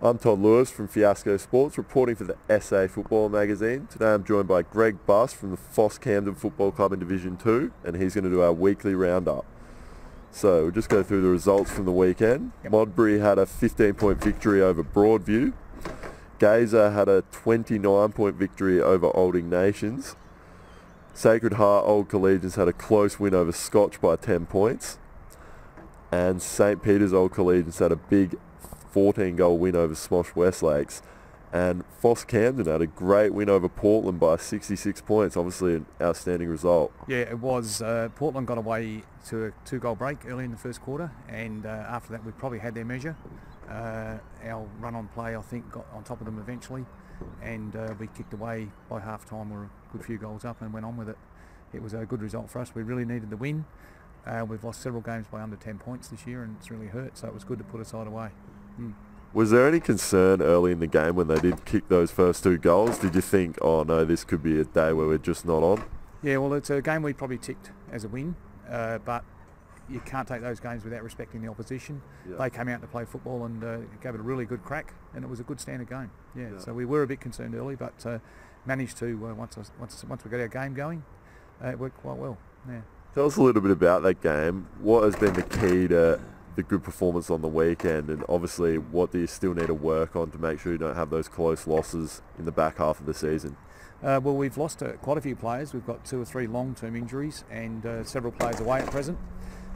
I'm Todd Lewis from Fiasco Sports, reporting for the SA Football Magazine. Today I'm joined by Greg Buss from the PHOS Camden Football Club in Division 2, and he's going to do our weekly roundup. So we'll just go through the results from the weekend. Yep. Modbury had a 15-point victory over Broadview. Gaza had a 29-point victory over Old Ignatians. Sacred Heart Old Collegians had a close win over Scotch by 10 points. And St. Peter's Old Collegians had a big 14 goal win over Smosh Westlakes. And PHOS Camden had a great win over Portland by 66 points. Obviously an outstanding result. Yeah, it was. Uh, Portland got away to a two-goal break early in the first quarter, and uh, after that we probably had their measure. Uh, our run-on play, I think, got on top of them eventually, and uh, we kicked away by half-time. We were a good few goals up and went on with it. It was a good result for us. We really needed the win. Uh, we've lost several games by under 10 points this year, and it's really hurt. So it was good to put a side away. Mm. Was there any concern early in the game when they did kick those first two goals? Did you think, oh no, this could be a day where we're just not on? Yeah, well, it's a game we probably ticked as a win, uh, but you can't take those games without respecting the opposition. Yeah. They came out to play football and uh, gave it a really good crack, and it was a good standard game. Yeah, Yeah. so we were a bit concerned early, but uh, managed to uh, once us- once once we got our game going, uh, it worked quite well. Yeah. Tell us a little bit about that game. What has been the key to the good performance on the weekend, and obviously, what do you still need to work on to make sure you don't have those close losses in the back half of the season? Uh, well, we've lost uh, quite a few players. We've got two or three long-term injuries and uh, several players away at present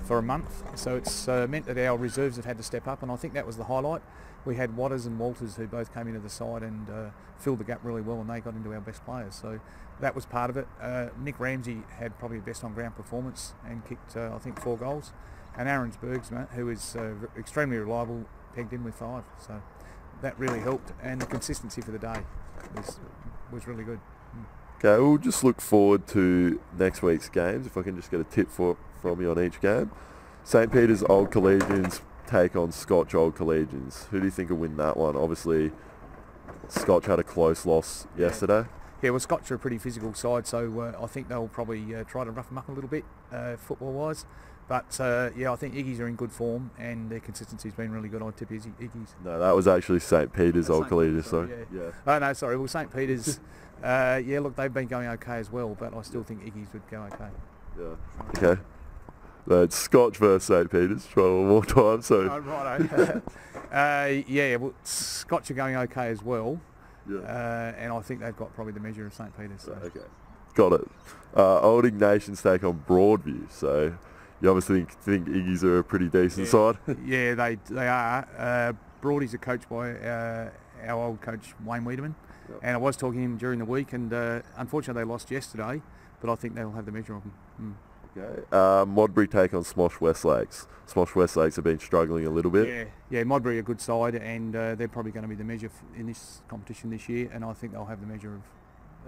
for a month. So it's uh, meant that our reserves have had to step up, and I think that was the highlight. We had Waters and Walters who both came into the side and uh, filled the gap really well, and they got into our best players. So that was part of it. Uh, Nick Ramsey had probably the best on-ground performance and kicked, I think, four goals. And Aaron Bergsma, who is uh, extremely reliable, pegged in with five. So that really helped, and the consistency for the day was was really good. Okay, we'll just look forward to next week's games. If I can just get a tip for from you on each game. St. Peter's Old Collegians take on Scotch Old Collegians. Who do you think will win that one? Obviously, Scotch had a close loss yesterday. Yeah, well, Scotch are a pretty physical side, so uh, I think they'll probably uh, try to rough them up a little bit uh, football-wise. But uh, yeah, I think Iggy's are in good form, and their consistency's been really good. I tip Izzy, Iggy's. No, that was actually St. Peter's Old St. Collegians. So sorry, yeah. Oh no, sorry. Well, St Peter's. uh, yeah, look, they've been going okay as well, but I still think Iggy's would go okay. Yeah. Okay. That's Scotch versus St. Peter's. Try one more time. So Oh, righto. uh, yeah, well, Scotch are going okay as well, yeah. uh, and I think they've got probably the measure of St Peter's. So. Okay. Got it. Uh, Old Ignatians take on Broadview. So you obviously think, think Iggy's are a pretty decent Yeah. side. Yeah, they they are. Uh, Broadies are coached by uh, our old coach Wayne Wiedemann, Yep. and I was talking to him during the week, and uh, unfortunately they lost yesterday, but I think they'll have the measure of them. Mm. Okay. Uh, Modbury take on Smosh Westlakes. Smosh Westlakes have been struggling a little bit. Yeah, yeah, Modbury are a good side, and uh, they're probably going to be the measure in this competition this year, and I think they'll have the measure of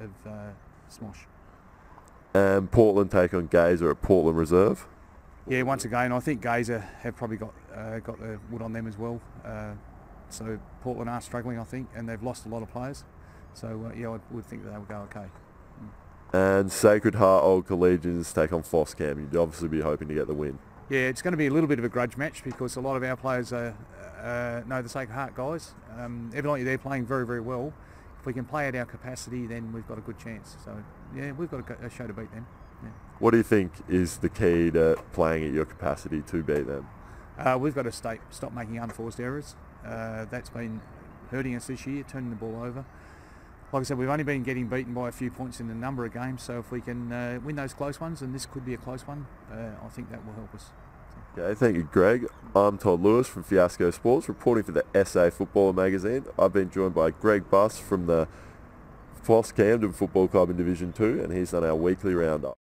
of uh, Smosh. And Portland take on Gaza at Portland Reserve. Yeah, once again, I think Gaza have probably got uh, got the wood on them as well. Uh, so Portland are struggling, I think, and they've lost a lot of players. So uh, yeah, I would think that they will go okay. And Sacred Heart Old Collegians take on PHOS Cam. You'd obviously be hoping to get the win. Yeah, it's going to be a little bit of a grudge match because a lot of our players uh, uh, know the Sacred Heart guys. Um, evidently, they're playing very, very well. If we can play at our capacity, then we've got a good chance. So yeah, we've got a show to beat them. What do you think is the key to playing at your capacity to beat them? Uh, we've got to stay, stop making unforced errors. Uh, that's been hurting us this year, turning the ball over. Like I said, we've only been getting beaten by a few points in a number of games, so if we can uh, win those close ones, and this could be a close one, uh, I think that will help us. Okay, thank you, Greg. I'm Todd Lewis from Fiasco Sports, reporting for the SA Football Magazine. I've been joined by Greg Buss from the PHOS Camden Football Club in Division 2, and he's done our weekly roundup.